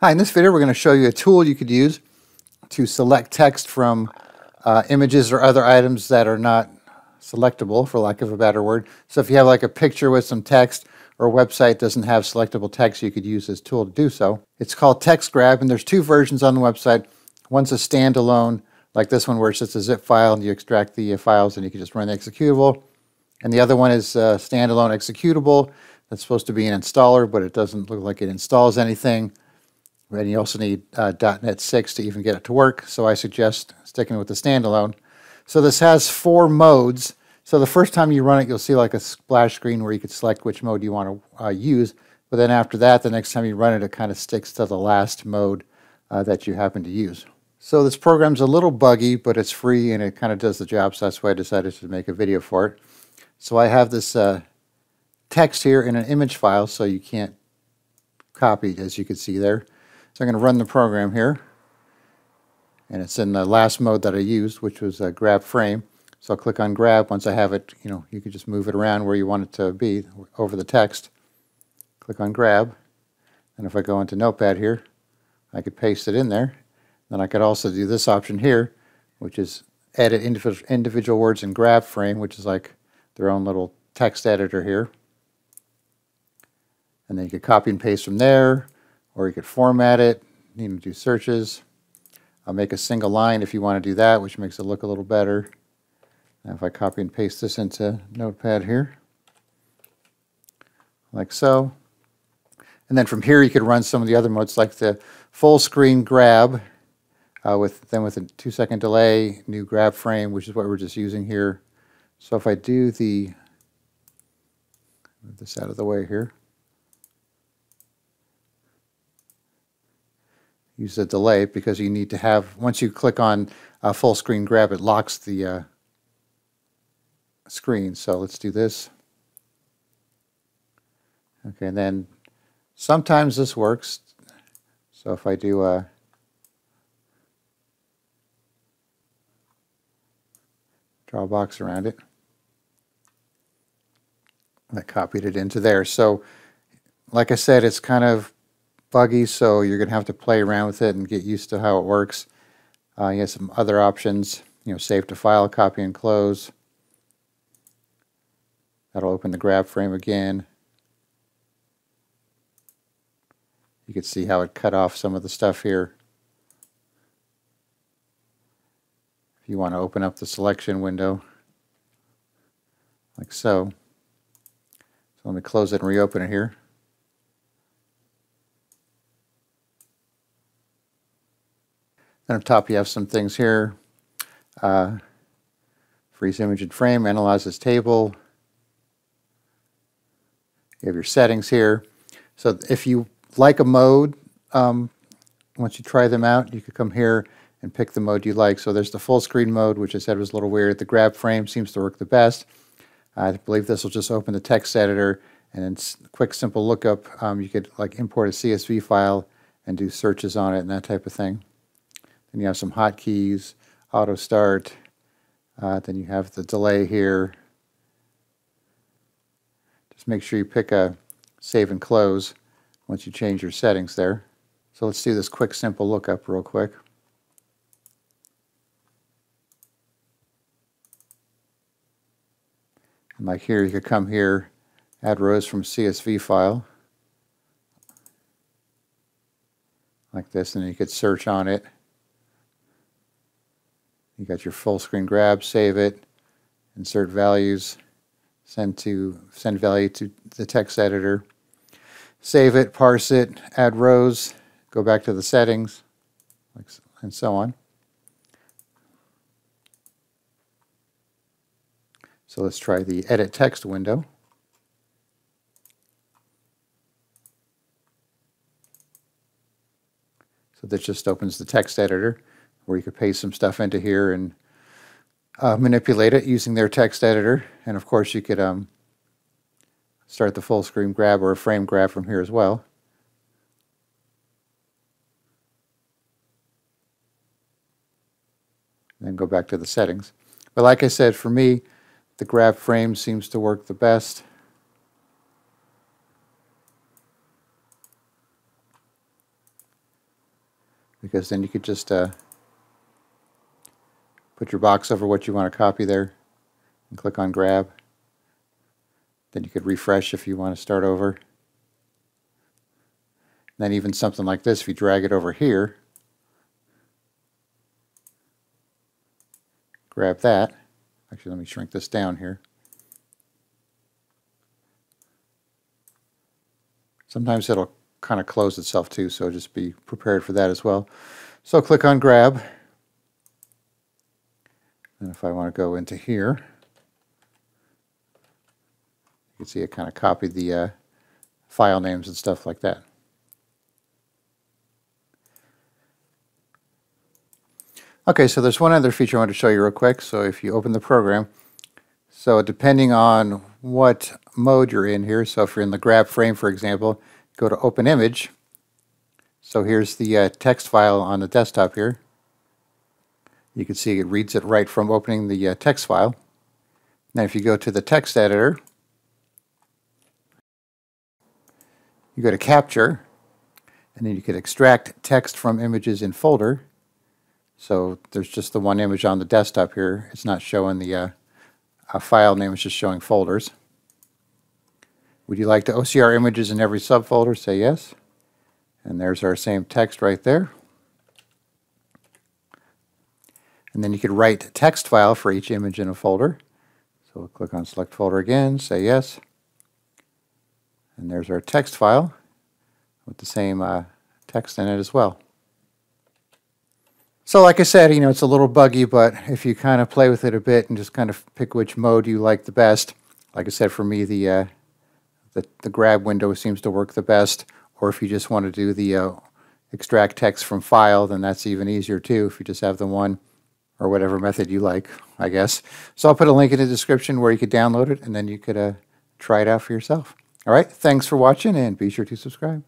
Hi, in this video we're going to show you a tool you could use to select text from uh, images or other items that are not selectable, for lack of a better word. So if you have like a picture with some text or a website doesn't have selectable text, you could use this tool to do so. It's called Text Grab, and there's two versions on the website. One's a standalone, like this one where it's just a zip file and you extract the uh, files and you can just run the executable. And the other one is a standalone executable that's supposed to be an installer, but it doesn't look like it installs anything. And you also need uh, .NET 6 to even get it to work, so I suggest sticking with the standalone. So this has four modes. So the first time you run it, you'll see like a splash screen where you could select which mode you want to uh, use. But then after that, the next time you run it, it kind of sticks to the last mode uh, that you happen to use. So this program's a little buggy, but it's free and it kind of does the job, so that's why I decided to make a video for it. So I have this uh, text here in an image file, so you can't copy it, as you can see there. So I'm going to run the program here. And it's in the last mode that I used, which was a grab frame. So I'll click on grab. Once I have it, you know, you can just move it around where you want it to be over the text. Click on grab. And if I go into Notepad here, I could paste it in there. Then I could also do this option here, which is edit individual words in grab frame, which is like their own little text editor here. And then you could copy and paste from there, or you could format it, you know, do searches. I'll make a single line if you want to do that, which makes it look a little better. Now if I copy and paste this into Notepad here, like so. And then from here you could run some of the other modes like the full screen grab uh, with then with a two second delay, new grab frame, which is what we're just using here. So if I do the, move this out of the way here. Use the delay because you need to have, once you click on a full screen grab, it locks the uh, screen. So let's do this. Okay, and then sometimes this works. So if I do a draw a box around it, I copied it into there. So like I said, it's kind of buggy, so you're going to have to play around with it and get used to how it works. Uh, you have some other options, you know, save to file, copy and close. That'll open the grab frame again. You can see how it cut off some of the stuff here. If you want to open up the selection window, like so. So let me close it and reopen it here. Then up top you have some things here. Uh, freeze image and frame, analyzes table. You have your settings here. So if you like a mode, um, once you try them out, you could come here and pick the mode you like. So there's the full screen mode, which I said was a little weird. The grab frame seems to work the best. I believe this will just open the text editor and then quick simple lookup. Um, you could like import a CSV file and do searches on it and that type of thing. Then you have some hotkeys, auto start. Uh, then you have the delay here. Just make sure you pick a save and close once you change your settings there. So let's do this quick simple lookup real quick. And like here, you could come here, add rows from CSV file. Like this, and you could search on it. You got your full screen grab, save it, insert values, send to send value to the text editor, save it, parse it, add rows, go back to the settings, and so on. So let's try the edit text window. So that just opens the text editor where you could paste some stuff into here and uh, manipulate it using their text editor. And of course, you could um, start the full screen grab or a frame grab from here as well. Then go back to the settings. But like I said, for me, the grab frame seems to work the best. because then you could just uh, put your box over what you want to copy there and click on grab. Then you could refresh if you want to start over. And then even something like this, if you drag it over here, grab that. Actually, let me shrink this down here. Sometimes it'll kind of close itself too, so just be prepared for that as well. So click on grab. And if I want to go into here, you can see it kind of copied the uh, file names and stuff like that. Okay, so there's one other feature I want to show you real quick. So if you open the program, so depending on what mode you're in here, so if you're in the grab frame, for example, go to Open Image. So here's the uh, text file on the desktop here. You can see it reads it right from opening the uh, text file. Now if you go to the text editor, you go to Capture, and then you can extract text from images in folder. So there's just the one image on the desktop here. It's not showing the uh, file name, it's just showing folders. Would you like to OCR images in every subfolder? Say yes. And there's our same text right there. And then you could write text file for each image in a folder. So we'll click on select folder again, say yes. And there's our text file with the same uh, text in it as well. So like I said, you know, it's a little buggy, but if you kind of play with it a bit and just kind of pick which mode you like the best, like I said, for me, the uh, the, the grab window seems to work the best. Or if you just want to do the uh, extract text from file, then that's even easier too if you just have the one or whatever method you like, I guess. So I'll put a link in the description where you could download it and then you could uh, try it out for yourself. All right, thanks for watching and be sure to subscribe.